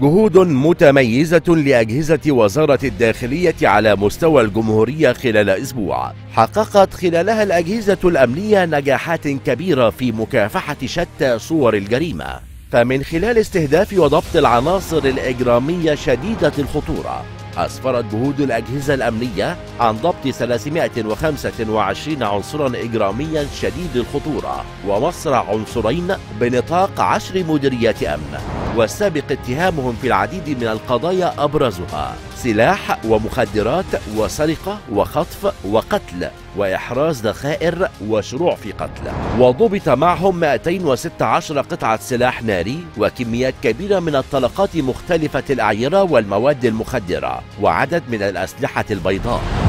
جهود متميزة لأجهزة وزارة الداخلية على مستوى الجمهورية خلال أسبوع. حققت خلالها الأجهزة الأمنية نجاحات كبيرة في مكافحة شتى صور الجريمة. فمن خلال استهداف وضبط العناصر الإجرامية شديدة الخطورة أسفرت جهود الأجهزة الأمنية عن ضبط 325 عنصرا إجراميا شديد الخطورة ومصرع عنصرين بنطاق عشر مديريات أمن. والسابق اتهامهم في العديد من القضايا أبرزها. سلاح ومخدرات وسرقة وخطف وقتل وإحراز ذخائر وشروع في قتل. وضبط معهم 216 قطعة سلاح ناري وكميات كبيرة من الطلقات مختلفة الأعيرة والمواد المخدرة وعدد من الأسلحة البيضاء.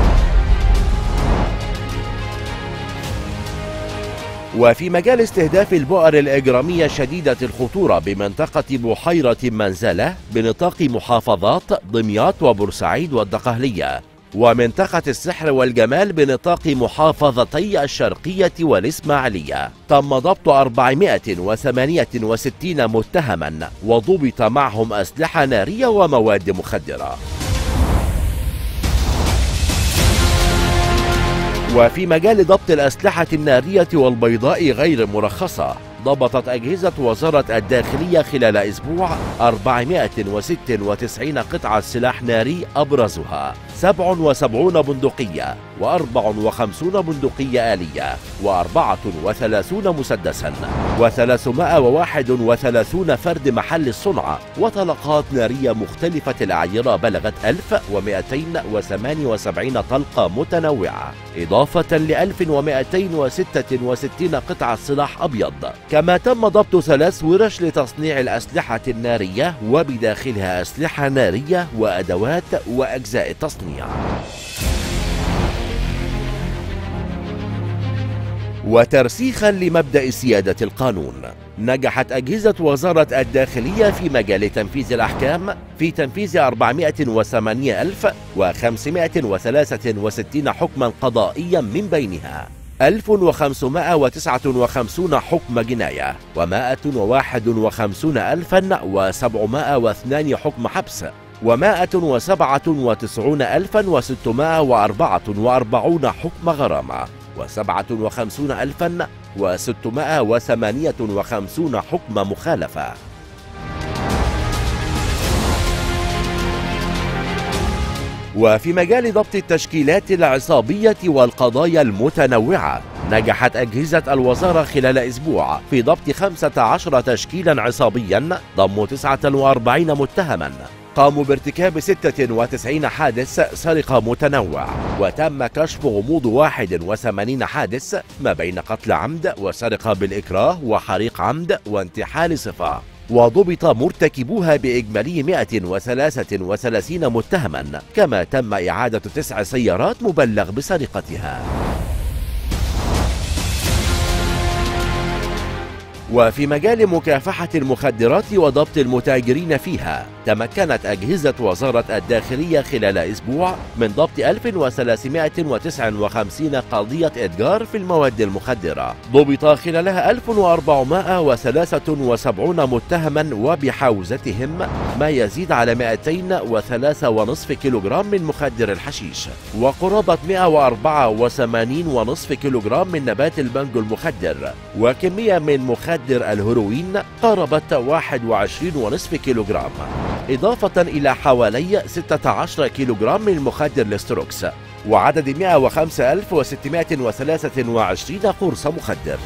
وفي مجال استهداف البؤر الإجرامية شديدة الخطورة بمنطقة بحيرة منزلة بنطاق محافظات دمياط وبورسعيد والدقهلية ومنطقة السحر والجمال بنطاق محافظتي الشرقية والإسماعيلية. تم ضبط 468 متهما وضبط معهم أسلحة نارية ومواد مخدرة. وفي مجال ضبط الأسلحة النارية والبيضاء غير مرخصة ضبطت أجهزة وزارة الداخلية خلال أسبوع 496 قطعة سلاح ناري أبرزها. 77 بندقية و54 بندقية آلية و34 مسدسا و331 فرد محل الصنع وطلقات نارية مختلفة الأعيرة بلغت 1278 طلقة متنوعة إضافة ل 1266 قطعة سلاح أبيض. كما تم ضبط ثلاث ورش لتصنيع الأسلحة النارية وبداخلها أسلحة نارية وأدوات وأجزاء التصنيع. وترسيخا لمبدأ سيادة القانون نجحت أجهزة وزارة الداخلية في مجال تنفيذ الأحكام في تنفيذ 408563 حكما قضائيا من بينها. 1559 حكم جناية و151702 حكم حبس. و197644 حكم غرامة و57658 حكم مخالفة. وفي مجال ضبط التشكيلات العصابية والقضايا المتنوعة نجحت أجهزة الوزارة خلال أسبوع في ضبط 15 تشكيلا عصابيا ضم 49 متهما. قاموا بارتكاب 96 حادث سرقة متنوع وتم كشف غموض 81 حادث ما بين قتل عمد وسرقة بالإكراه وحريق عمد وانتحال صفة وضبط مرتكبوها بإجمالي 133 متهما كما تم إعادة تسع سيارات مبلغ بسرقتها. وفي مجال مكافحة المخدرات وضبط المتاجرين فيها تمكنت أجهزة وزارة الداخلية خلال أسبوع من ضبط 1359 قضية إتجار في المواد المخدرة. ضبط خلالها 1473 متهما وبحوزتهم ما يزيد على 203.5 كيلوغرام من مخدر الحشيش. وقرابة 184.5 كيلوغرام من نبات البنجو المخدر. وكمية من مخدر الهيروين قاربت 21.5 كيلوغرام. إضافة إلى حوالي 16 كيلوغرام من مخدر الاستروكس وعدد 105623 قرص مخدر.